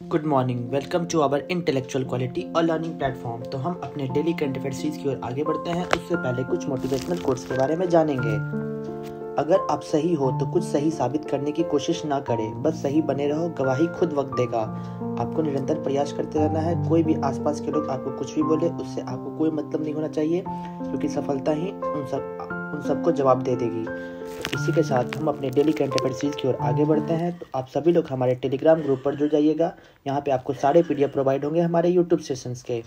Good morning welcome to our intellectual quality और learning platform तो हम अपने डेली करंट अफेयर सीरीज़ की ओर आगे बढ़ते हैं। उससे पहले कुछ मोटिवेशनल कोर्स के बारे में जानेंगे। अगर आप सही हो तो कुछ सही साबित करने की कोशिश ना करें। बस सही बने रहो, गवाही खुद वक्त देगा। आपको निरंतर प्रयास करते रहना है। कोई भी आसपास के लोग आपको कुछ भी बोले, उससे आपको कोई मतलब नहीं होना चाहिए, क्योंकि सफलता ही उन सब उन सबको जवाब दे देगी। इसी के साथ हम अपने डेली करंट अफेयर सीरीज़ की ओर आगे बढ़ते हैं। तो आप सभी लोग हमारे टेलीग्राम ग्रुप पर जुड़ जाइएगा। यहाँ पे आपको सारे पीडीएफ प्रोवाइड होंगे हमारे यूट्यूब सेशंस के।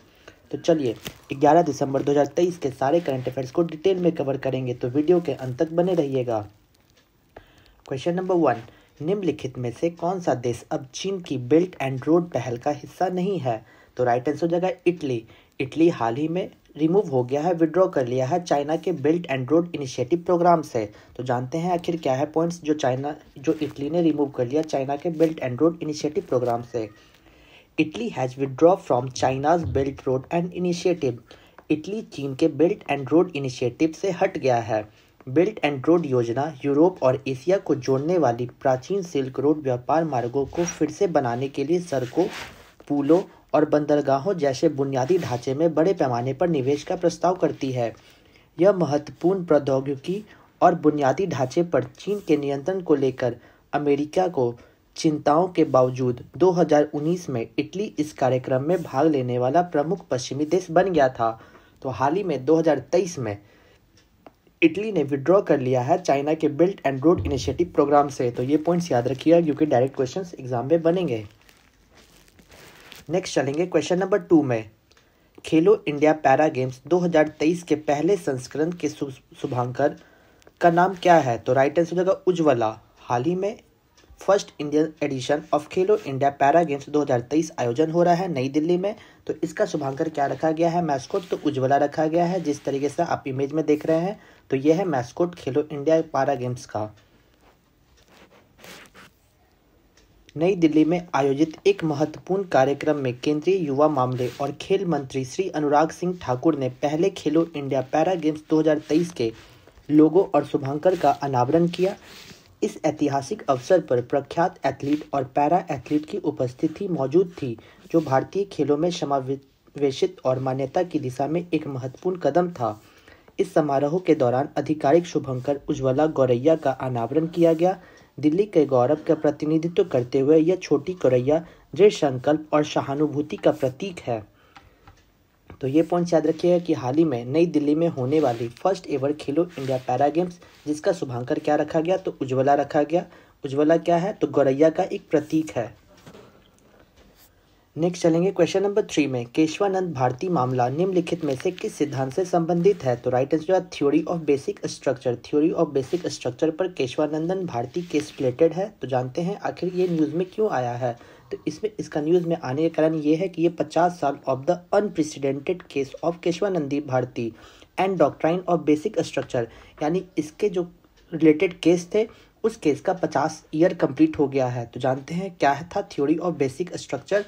तो चलिए 11 दिसंबर 2023 के सारे करंट अफेयर्स को डिटेल में कवर करेंगे। तो वीडियो के अंत तक बने रहिएगा। क्वेश्चन नंबर वन निम्नलिखित में से कौन सा देश अब चीन की बेल्ट एंड रोड पहल का हिस्सा नहीं है? तो राइट आंसर हो जाएगा इटली। इटली हाल ही में रिमूव हो गया है विड्रॉ कर लिया है चाइना के Belt and Road initiative program से। तो जानते हैं आखिर क्या है पॉइंट्स जो चाइना जो इटली ने रिमूव कर लिया चाइना के Belt and Road initiative program से। Italy has withdraw from China's Belt Road and initiative Italy चीन के बिल्ट एंड रोड इनिशिएटिव से हट गया है। बिल्ट एंड रोड योजना यूरोप और एशिया को जोड़ने वाली प्राचीन सिल्क रोड व्यापार मार्गों को फिर से बनाने के लिए सड़कों पुलों और बंदरगाहों जैसे बुनियादी ढांचे में बड़े पैमाने पर निवेश का प्रस्ताव करती है। यह महत्वपूर्ण प्रौद्योगिकी और बुनियादी ढांचे पर चीन के नियंत्रण को लेकर अमेरिका को चिंताओं के बावजूद 2019 में इटली इस कार्यक्रम में भाग लेने वाला प्रमुख पश्चिमी देश बन गया था। तो हाल ही में 2023 में इटली ने विड्रॉ कर लिया है चाइना के Belt and Road initiative program से। तो ये पॉइंट्स याद रखिएगा, क्योंकि डायरेक्ट क्वेश्चंस एग्ज़ाम में बनेंगे। नेक्स्ट चलेंगे क्वेश्चन नंबर टू में। खेलो इंडिया पैरा गेम्स 2023 के पहले संस्करण के शुभांकर का नाम क्या है? तो राइट आंसर हो जाएगा उज्ज्वला। हाल ही में first Indian edition of Khelo India para games 2023 आयोजन हो रहा है नई दिल्ली में। तो इसका शुभांकर क्या रखा गया है? मैस्कोट तो उज्ज्वला रखा गया है, जिस तरीके से आप इमेज में देख रहे हैं। तो यह है मैस्कोट खेलो इंडिया पैरा गेम्स का। नई दिल्ली में आयोजित एक महत्वपूर्ण कार्यक्रम में केंद्रीय युवा मामले और खेल मंत्री श्री अनुराग सिंह ठाकुर ने पहले खेलो इंडिया पैरा गेम्स 2023 के लोगो और शुभांकर का अनावरण किया। इस ऐतिहासिक अवसर पर प्रख्यात एथलीट और पैरा एथलीट की उपस्थिति मौजूद थी, जो भारतीय खेलों में समावेशित और मान्यता की दिशा में एक महत्वपूर्ण कदम था। इस समारोह के दौरान आधिकारिक शुभंकर उज्ज्वला गौरैया का अनावरण किया गया। दिल्ली के गौरव का प्रतिनिधित्व करते हुए यह छोटी कोरैया, दृढ़ संकल्प और सहानुभूति का प्रतीक है। तो ये पॉइंट याद रखिएगा कि हाल ही में नई दिल्ली में होने वाली first ever Khelo India para games, जिसका शुभांकर क्या रखा गया? तो उज्ज्वला रखा गया। उज्ज्वला क्या है? तो गौरैया का एक प्रतीक है। नेक्स्ट चलेंगे क्वेश्चन नंबर थ्री में। केशवानंद भारती मामला निम्नलिखित में से किस सिद्धांत से संबंधित है? तो right answer theory of basic structure theory of basic structure पर केशवानंदन भारती केस रिलेटेड है। तो जानते हैं, आखिर ये न्यूज़ में क्यों आया है? तो इसमें, इसका न्यूज़ में आने का कारण ये है कि ये पचास साल of the unprecedented case of Keshavananda Bharati and doctrine of basic structure यानी इसके जो रिलेटेड केस थे, उस केस का पचास ईयर कंप्लीट हो गया है। तो जानते हैं क्या था theory of basic structure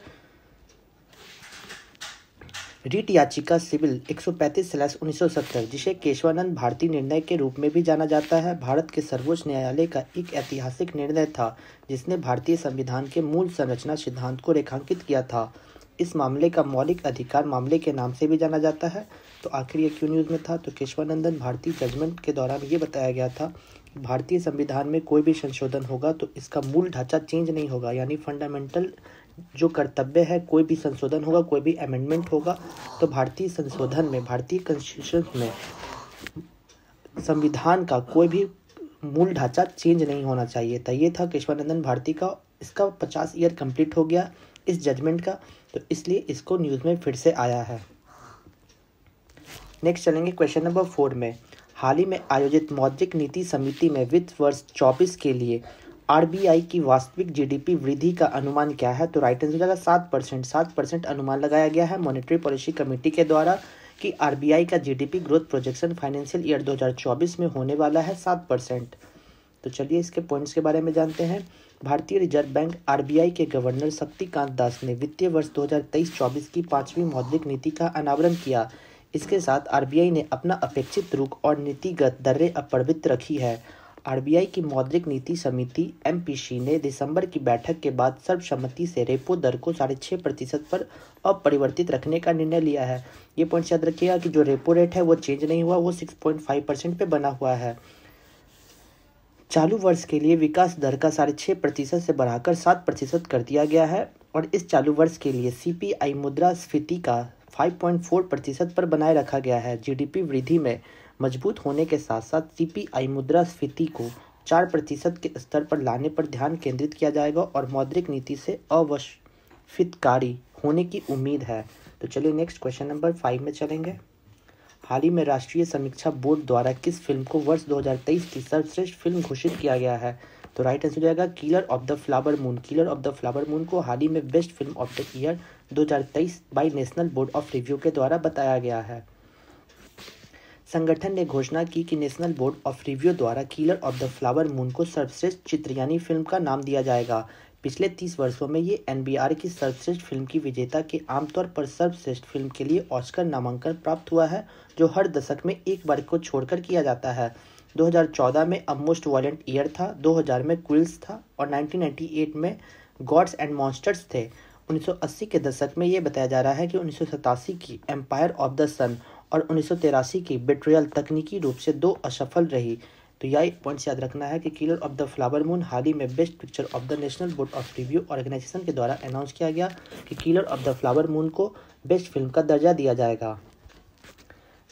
writ याचिका सिविल 135 स्लैश उन्नीस जिसे केशवानंद भारती निर्णय के रूप में भी जाना जाता है। भारत के सर्वोच्च न्यायालय का एक ऐतिहासिक निर्णय था, जिसने भारतीय संविधान के मूल संरचना सिद्धांत को रेखांकित किया था। इस मामले का मौलिक अधिकार मामले के नाम से भी जाना जाता है। तो आखिर ये क्यों न्यूज़ में था? तो केशवानंदन भारतीय जजमेंट के दौरान ये बताया गया था कि भारतीय संविधान में कोई भी संशोधन होगा तो इसका मूल ढांचा चेंज नहीं होगा, यानी फंडामेंटल जो कर्तव्य है, कोई भी संशोधन होगा, कोई भी अमेंडमेंट होगा तो भारतीय संशोधन में, भारतीय कॉन्स्टिट्यूशन में संविधान का कोई भी मूल ढांचा चेंज नहीं होना चाहिए। था ये था केशवानंदन भारती का, इसका पचास ईयर कंप्लीट हो गया इस जजमेंट का तो इसलिए इसको न्यूज़ में फिर से आया है। नेक्स्ट चलेंगे क्वेश्चन नंबर फोर में। हाल ही में आयोजित मौद्रिक नीति समिति में वित्त वर्ष 24 के लिए आरबीआई की वास्तविक जीडीपी वृद्धि का अनुमान क्या है? तो राइट आंसर जाएगा सात परसेंट। सात परसेंट अनुमान लगाया गया है मॉनेटरी पॉलिसी कमेटी के द्वारा कि आरबीआई का GDP growth projection financial year 2024 में होने वाला है सात परसेंट। तो चलिए इसके पॉइंट्स के बारे में जानते हैं। भारतीय रिज़र्व बैंक आरबीआई के गवर्नर शक्तिकांत दास ने वित्तीय वर्ष 2023-24 की पांचवी मौद्रिक नीति का अनावरण किया। इसके साथ आरबीआई ने अपना अपेक्षित रुख और नीतिगत दरें अपरिवित रखी है। आरबीआई की मौद्रिक नीति समिति एमपीसी ने दिसंबर की बैठक के बाद सर्वसम्मति से रेपो दर को साढ़े छः प्रतिशत पर अपरिवर्तित रखने का निर्णय लिया है। ये पॉइंट याद रखिएगा कि जो रेपो रेट है वो चेंज नहीं हुआ, वो सिक्स पॉइंट फाइव परसेंट पे बना हुआ है। चालू वर्ष के लिए विकास दर का साढ़े छः प्रतिशत से बढ़ाकर सात प्रतिशत कर दिया गया है और इस चालू वर्ष के लिए सीपीआई मुद्रास्फीति का 5.4 प्रतिशत पर बनाए रखा गया है। जीडीपी वृद्धि में मज़बूत होने के साथ साथ सीपीआई मुद्रास्फीति को चार प्रतिशत के स्तर पर लाने पर ध्यान केंद्रित किया जाएगा और मौद्रिक नीति से अवशफितकारी होने की उम्मीद है। तो चलिए नेक्स्ट क्वेश्चन नंबर फाइव में चलेंगे। हाल ही में राष्ट्रीय समीक्षा बोर्ड द्वारा किस फ़िल्म को वर्ष 2023 की सर्वश्रेष्ठ फ़िल्म घोषित किया गया है? तो राइट आंसर हो जाएगा Killer of the Flower Moon Killer of the Flower Moon को हाल ही में best film of the year 2023 by National Board of Review के द्वारा बताया गया है। संगठन ने घोषणा की कि नेशनल बोर्ड ऑफ़ रिव्यू द्वारा Killer of the Flower Moon को सर्वश्रेष्ठ चित्र यानी फ़िल्म का नाम दिया जाएगा। पिछले तीस वर्षों में ये एनबीआर की सर्वश्रेष्ठ फ़िल्म की विजेता के आमतौर पर सर्वश्रेष्ठ फ़िल्म के लिए ऑस्कर नामांकन प्राप्त हुआ है, जो हर दशक में एक बार को छोड़कर किया जाता है। 2014 में अ मोस्ट वायलेंट ईयर था 2000 में क्विल्स था और 1998 में गॉड्स एंड मॉन्स्टर्स थे। 1980 के दशक में ये बताया जा रहा है कि उन्नीस सौ सतासी की एम्पायर ऑफ़ द सन और उन्नीस की बेट्रियल तकनीकी रूप से दो असफल रही। तो यही पॉइंट्स याद रखना है कि Killer of the Flower Moon हाल ही में best picture of the National Board of Review organisation के द्वारा अनाउंस किया गया कि Killer of the Flower Moon को बेस्ट फ़िल्म का दर्जा दिया जाएगा।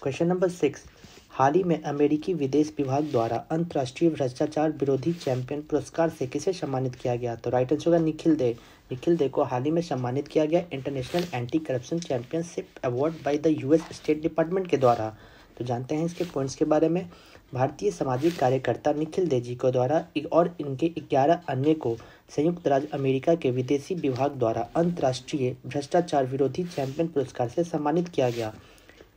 क्वेश्चन नंबर सिक्स हाल ही में अमेरिकी विदेश विभाग द्वारा अंतर्राष्ट्रीय भ्रष्टाचार विरोधी चैंपियन पुरस्कार से किसे सम्मानित किया गया? तो राइट आंसर होगा निखिल दे। निखिल दे को हाल ही में सम्मानित किया गया international anti corruption championship award by the US State Department के द्वारा। तो जानते हैं इसके पॉइंट्स के बारे में। भारतीय सामाजिक कार्यकर्ता निखिल देजी को द्वारा और इनके ग्यारह अन्य को संयुक्त राज्य अमेरिका के विदेशी विभाग द्वारा अंतर्राष्ट्रीय भ्रष्टाचार विरोधी चैंपियन पुरस्कार से सम्मानित किया गया।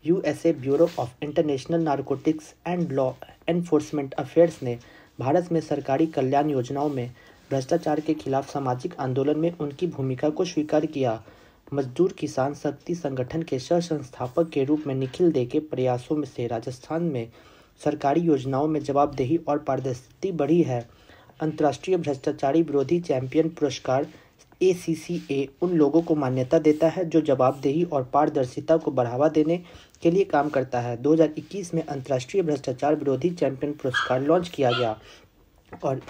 USA Bureau of International Narcotics and Law Enforcement Affairs ने भारत में सरकारी कल्याण योजनाओं में भ्रष्टाचार के खिलाफ सामाजिक आंदोलन में उनकी भूमिका को स्वीकार किया। मजदूर किसान शक्ति संगठन के सह संस्थापक के रूप में निखिल दे के प्रयासों में से राजस्थान में सरकारी योजनाओं में जवाबदेही और पारदर्शिता बढ़ी है। अंतर्राष्ट्रीय भ्रष्टाचारी विरोधी चैंपियन पुरस्कार एसीसीए उन लोगों को मान्यता देता है जो जवाबदेही और पारदर्शिता को बढ़ावा देने के लिए काम करता है। 2021 में अंतर्राष्ट्रीय भ्रष्टाचार विरोधी चैंपियन पुरस्कार लॉन्च किया गया और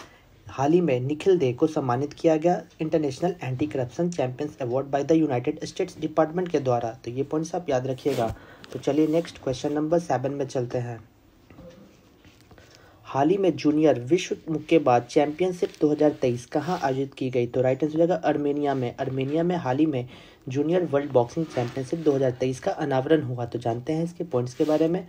हाल ही में निखिल दे को सम्मानित किया गया international anti corruption champions award by the United States department के द्वारा। तो ये पॉइंट्स आप याद रखिएगा। तो चलिए नेक्स्ट क्वेश्चन नंबर सेवन में चलते हैं। हाल ही में जूनियर विश्व मुक्केबाज चैंपियनशिप 2023 कहाँ आयोजित की गई? तो राइट आंसर हो जाएगा अर्मेनिया में। अर्मेनिया में हाल ही में जूनियर वर्ल्ड बॉक्सिंग चैंपियनशिप 2023 का अनावरण हुआ। तो जानते हैं इसके पॉइंट्स के बारे में।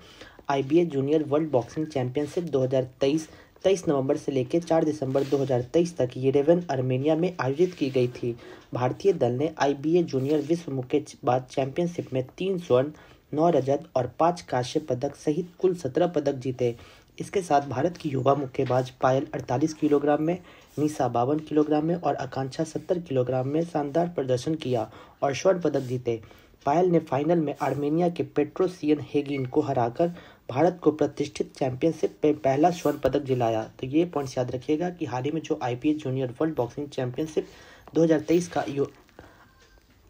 IBA junior world boxing championship 2023 तेईस नवंबर से लेकर चार दिसंबर 2023 तक येरेवन आर्मेनिया में आयोजित की गई थी। भारतीय दल ने आईबीए जूनियर विश्व मुक्केबाज चैंपियनशिप में तीन स्वर्ण, नौ रजत और पाँच कांस्य पदक सहित कुल सत्रह पदक जीते। इसके साथ भारत की युवा मुक्केबाज पायल 48 किलोग्राम में निशा बावन किलोग्राम में और आकांक्षा 70 किलोग्राम में शानदार प्रदर्शन किया और स्वर्ण पदक जीते। पायल ने फाइनल में आर्मेनिया के पेट्रोसियन हेगिन को हराकर भारत को प्रतिष्ठित चैंपियनशिप में पहला स्वर्ण पदक दिलाया तो ये पॉइंट्स याद रखिएगा कि हाल ही में जो I junior world boxing championship 2023 का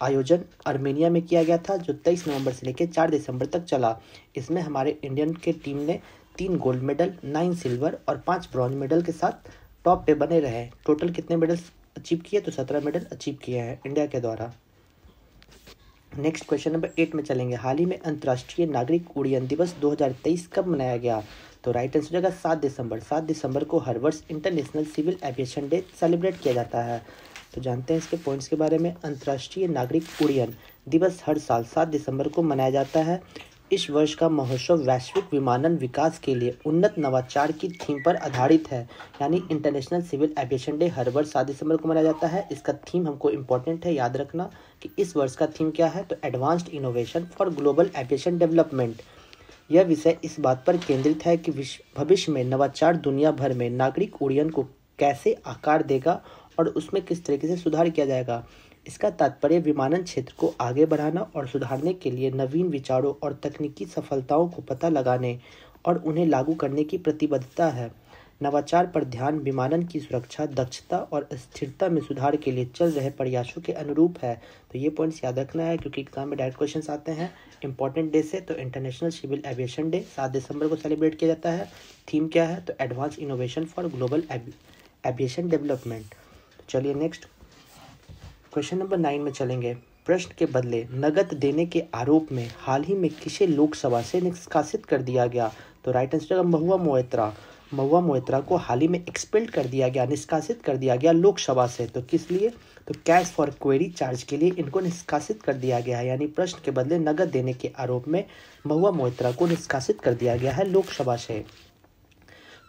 आयोजन आर्मेनिया में किया गया था, जो 23 नवंबर से लेकर 4 दिसंबर तक चला। इसमें हमारे इंडियन के टीम ने तीन गोल्ड मेडल नाइन सिल्वर और पाँच ब्रॉन्ज मेडल के साथ टॉप पे बने रहे। टोटल कितने मेडल्स अचीव किए? तो सत्रह मेडल अचीव किए हैं इंडिया के द्वारा। नेक्स्ट क्वेश्चन नंबर एट में चलेंगे। हाल ही में अंतर्राष्ट्रीय नागरिक उड़ियन दिवस 2023 कब मनाया गया? तो राइट आंसर जाएगा सात दिसंबर। सात दिसंबर को हर वर्ष international civil aviation day celebrate किया जाता है। तो जानते हैं इसके पॉइंट्स के बारे में। अंतर्राष्ट्रीय नागरिक उड़ियन दिवस हर साल सात दिसंबर को मनाया जाता है। इस वर्ष का महोत्सव वैश्विक विमानन विकास के लिए उन्नत नवाचार की थीम पर आधारित है। यानी इंटरनेशनल सिविल एविएशन डे हर वर्ष सात दिसंबर को मनाया जाता है। इसका थीम हमको इम्पोर्टेंट है याद रखना कि इस वर्ष का थीम क्या है। तो advanced innovation for global aviation development यह विषय इस बात पर केंद्रित है कि भविष्य में नवाचार दुनिया भर में नागरिक उड़ियन को कैसे आकार देगा और उसमें किस तरीके से सुधार किया जाएगा। इसका तात्पर्य विमानन क्षेत्र को आगे बढ़ाना और सुधारने के लिए नवीन विचारों और तकनीकी सफलताओं को पता लगाने और उन्हें लागू करने की प्रतिबद्धता है। नवाचार पर ध्यान विमानन की सुरक्षा, दक्षता और स्थिरता में सुधार के लिए चल रहे प्रयासों के अनुरूप है। तो ये पॉइंट्स याद रखना है, क्योंकि एग्ज़ाम में डायरेक्ट क्वेश्चन आते हैं। इंपॉर्टेंट डे से तो इंटरनेशनल सिविल एविएशन डे सात दिसंबर को सेलिब्रेट किया जाता है। थीम क्या है? तो advance innovation for global aviation development चलिए नेक्स्ट क्वेश्चन नंबर नाइन में चलेंगे। प्रश्न के बदले नगद देने के आरोप में हाल ही में किसे लोकसभा से निष्कासित कर दिया गया? तो राइट आंसर महुआ मोएत्रा। महुआ मोएत्रा को हाल ही में एक्सपेल्ड कर दिया गया, निष्कासित कर दिया गया लोकसभा से। तो किस लिए? तो कैश फॉर क्वेरी चार्ज के लिए इनको निष्कासित कर दिया गया है। यानी प्रश्न के बदले नगद देने के आरोप में महुआ मोएत्रा को निष्कासित कर दिया गया है लोकसभा से।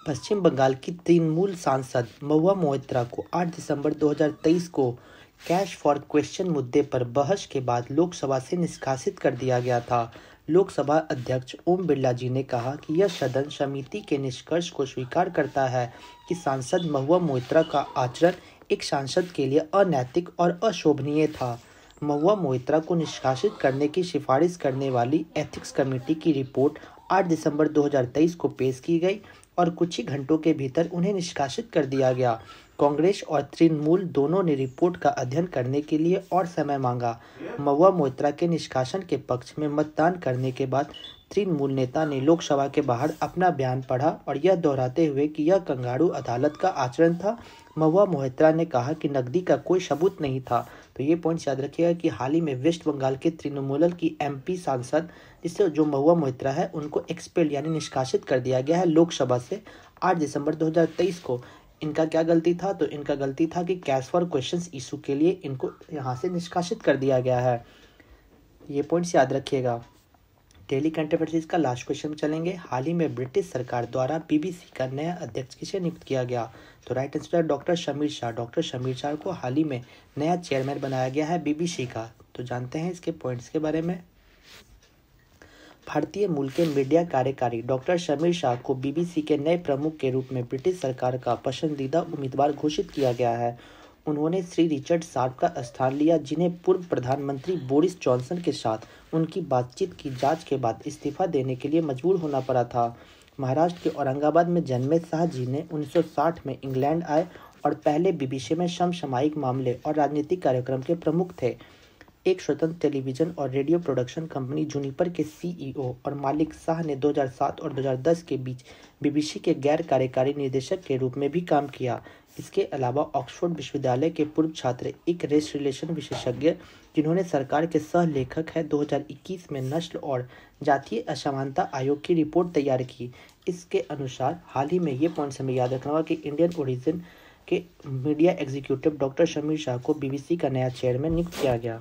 पश्चिम बंगाल की तृणमूल सांसद महुआ मोइत्रा को 8 दिसंबर 2023 को कैश फॉर क्वेश्चन मुद्दे पर बहस के बाद लोकसभा से निष्कासित कर दिया गया था। लोकसभा अध्यक्ष ओम बिरला जी ने कहा कि यह सदन समिति के निष्कर्ष को स्वीकार करता है कि सांसद महुआ मोइत्रा का आचरण एक सांसद के लिए अनैतिक और अशोभनीय था। महुआ मोइत्रा को निष्कासित करने की सिफारिश करने वाली एथिक्स कमेटी की रिपोर्ट 8 दिसंबर 2023 को पेश की गई और कुछ ही घंटों के भीतर उन्हें निष्कासित कर दिया गया। कांग्रेस और तृणमूल दोनों ने रिपोर्ट का अध्ययन करने के लिए और समय मांगा। महुआ मोइत्रा के निष्कासन के पक्ष में मतदान करने के बाद तृणमूल नेता ने लोकसभा के बाहर अपना बयान पढ़ा और यह दोहराते हुए कि यह कंगारू अदालत का आचरण था। महुआ मोहित्रा ने कहा कि नकदी का कोई सबूत नहीं था। तो ये पॉइंट याद रखिएगा कि हाल ही में वेस्ट बंगाल के तृणमूल की एमपी सांसद, जिससे जो महुआ मोहित्रा है, उनको एक्सपेल यानी निष्कासित कर दिया गया है लोकसभा से 8 दिसंबर 2023 को। इनका क्या गलती था? तो इनका गलती था कि कैश फॉर क्वेश्चन इशू के लिए इनको यहाँ से निष्कासित कर दिया गया है। ये पॉइंट्स याद रखिएगा। डेली कंट्रोवर्सीज का लास्ट क्वेश्चन चलेंगे। हाल ही में ब्रिटिश सरकार द्वारा बीबीसी का नया अध्यक्ष किसे नियुक्त किया गया? तो right answer doctor Shamir Shah doctor Shamir Shah को हाल ही में नया चेयरमैन बनाया गया है बीबीसी का। तो जानते हैं इसके पॉइंट्स के बारे में। भारतीय मूल के मीडिया कार्यकारी डॉक्टर शमीर शाह को बीबीसी के नए प्रमुख के रूप में ब्रिटिश सरकार का पसंदीदा उम्मीदवार घोषित किया गया है। उन्होंने श्री रिचर्ड शार्प का स्थान लिया, जिन्हें पूर्व प्रधानमंत्री बोरिस जॉनसन के साथ उनकी बातचीत की जाँच के बाद इस्तीफा देने के लिए मजबूर होना पड़ा था। महाराष्ट्र के औरंगाबाद में जन्मे शाह जी ने 1960 में इंग्लैंड आए और पहले बीबीसी में समसामयिक मामले और राजनीतिक कार्यक्रम के प्रमुख थे। एक स्वतंत्र टेलीविज़न और रेडियो प्रोडक्शन कंपनी जूनिपर के सीईओ और मालिक शाह ने 2007 और 2010 के बीच बीबीसी के गैर कार्यकारी निदेशक के रूप में भी काम किया। इसके अलावा ऑक्सफोर्ड विश्वविद्यालय के पूर्व छात्र, एक रेस रिलेशन विशेषज्ञ, जिन्होंने सरकार के सह लेखक है 2021 में नस्ल और जातीय असमानता आयोग की रिपोर्ट तैयार की। इसके अनुसार, हाल ही में ये पॉइंट्स हमें याद रखना होगा कि इंडियन ओरिजिन के media executive doctor Shamir Shah को बीबीसी का नया चेयरमैन नियुक्त किया गया।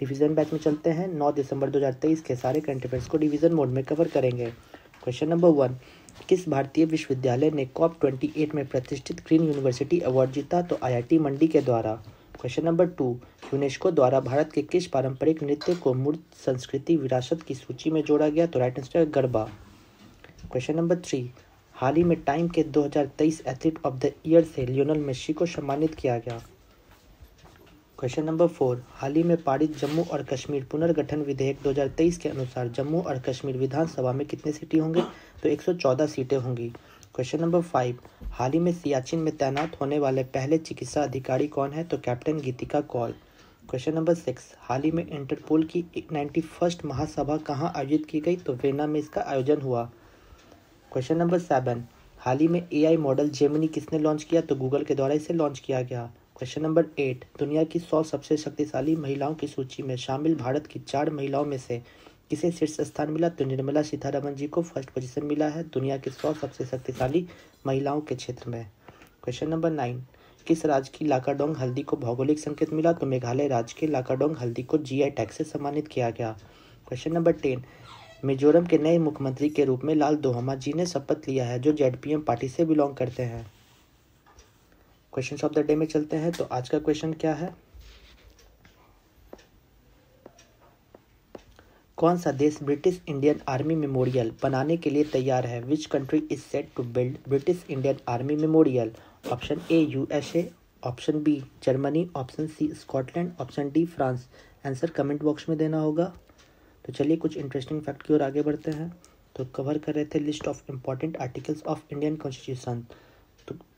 डिवीज़न बैच में चलते हैं। 9 दिसंबर 2023 के सारे करंट अफेयर्स को डिवीज़न मोड में कवर करेंगे। क्वेश्चन नंबर वन किस भारतीय विश्वविद्यालय ने कॉप 28 में प्रतिष्ठित ग्रीन यूनिवर्सिटी अवार्ड जीता तो आईआईटी मंडी के द्वारा? क्वेश्चन नंबर टू यूनेस्को द्वारा भारत के किस पारंपरिक नृत्य को मूर्त संस्कृति विरासत की सूची में जोड़ा गया? तो right answer garba. Question number three हाल ही में टाइम के 2023 एथलीट ऑफ़ द ईयर से लियोनल मेस्सी को सम्मानित किया गया। क्वेश्चन नंबर फोर हाल ही में पारित जम्मू और कश्मीर पुनर्गठन विधेयक 2023 के अनुसार जम्मू और कश्मीर विधानसभा में कितने सीटें होंगे? तो 114 सीटें होंगी। क्वेश्चन नंबर फाइव हाल ही में सियाचिन में तैनात होने वाले पहले चिकित्सा अधिकारी कौन है? तो captain Geetika Kaul. Question number six हाल ही में इंटरपोल की नाइन्टी फ़र्स्ट महासभा कहाँ आयोजित की गई? तो वेना में इसका आयोजन हुआ। क्वेश्चन नंबर सेवन हाल ही में एआई मॉडल जेमिनी किसने लॉन्च किया? तो गूगल के द्वारा इसे लॉन्च किया गया। क्वेश्चन नंबर एट दुनिया की सौ सबसे शक्तिशाली महिलाओं की सूची में शामिल भारत की चार महिलाओं में से किसे शीर्ष स्थान मिला? तो निर्मला सीतारमन जी को फ़र्स्ट पोजीशन मिला है दुनिया की सौ सबसे शक्तिशाली महिलाओं के क्षेत्र में। क्वेश्चन नंबर नाइन किस राज्य की लाकाडोंग हल्दी को भौगोलिक संकेत मिला? तो मेघालय राज्य के लाकाडोंग हल्दी को जीआई टैक्स से सम्मानित किया गया। क्वेश्चन नंबर टेन मिजोरम के नए मुख्यमंत्री के रूप में लाल दोहमा जी ने शपथ लिया है, जो जेडपीएम पार्टी से बिलोंग करते हैं। क्वेश्चन ऑफ़ द डे में चलते हैं तो आज का क्वेश्चन क्या है? कौन सा देश ब्रिटिश इंडियन आर्मी मेमोरियल बनाने के लिए तैयार है? Which country is set to build British Indian army memorial option A USA option B Germany option C Scotland option D France answer comment box में देना होगा। तो चलिए कुछ इंटरेस्टिंग फैक्ट की ओर आगे बढ़ते हैं। तो कवर कर रहे थे list of important articles of Indian constitution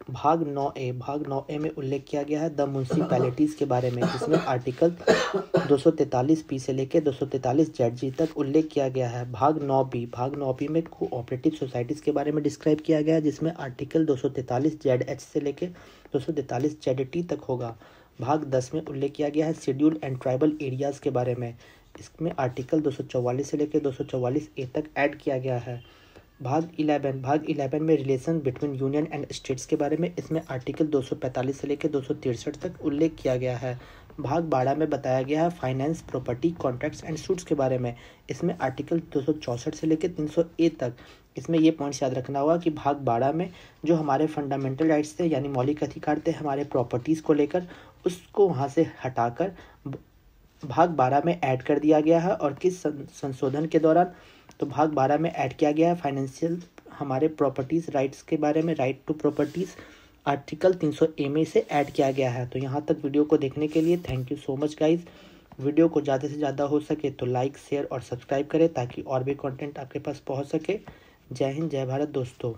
भाग नौ ए, भाग नौ ए में उल्लेख किया गया है द म्यूनसिपैलिटीज़ के बारे में, जिसमें आर्टिकल 243 पी से लेकर 243 जेड जी तक उल्लेख किया गया है। भाग नौ बी, भाग नौ बी में कोऑपरेटिव सोसाइटीज़ के बारे में डिस्क्राइब किया गया है, जिसमें आर्टिकल 243 जेड एच से लेकर 243 जेड टी तक होगा। भाग दस में उल्लेख किया गया है शेड्यूल एंड ट्राइबल एरियाज़ के बारे में, इसमें आर्टिकल दो से लेकर दो ए तक ऐड किया गया है। भाग इलेवन भाग इलेवन में relation between union and states के बारे में इसमें आर्टिकल 245 से लेकर दो तक उल्लेख किया गया है। भाग बारह में बताया गया है finance property contracts and suits के बारे में। इसमें आर्टिकल दो सौ चौंसठ से लेकर तीन ए तक। इसमें ये पॉइंट्स याद रखना होगा कि भाग बारह में जो हमारे फंडामेंटल राइट्स थे, यानी मौलिक अधिकार थे हमारे प्रॉपर्टीज़ को लेकर, उसको वहाँ से हटाकर भाग बारह में ऐड कर दिया गया है और किस संशोधन के दौरान? तो भाग बारह में ऐड किया गया है फाइनेंशियल हमारे प्रॉपर्टीज़ राइट्स के बारे में राइट टू प्रॉपर्टीज़ आर्टिकल तीन सौ ए से ऐड किया गया है। तो यहाँ तक वीडियो को देखने के लिए thank you so much guys video को ज़्यादा से ज़्यादा हो सके तो लाइक शेयर और सब्सक्राइब करें ताकि और भी कंटेंट आपके पास पहुँच सके। जय हिंद, जय भारत दोस्तों।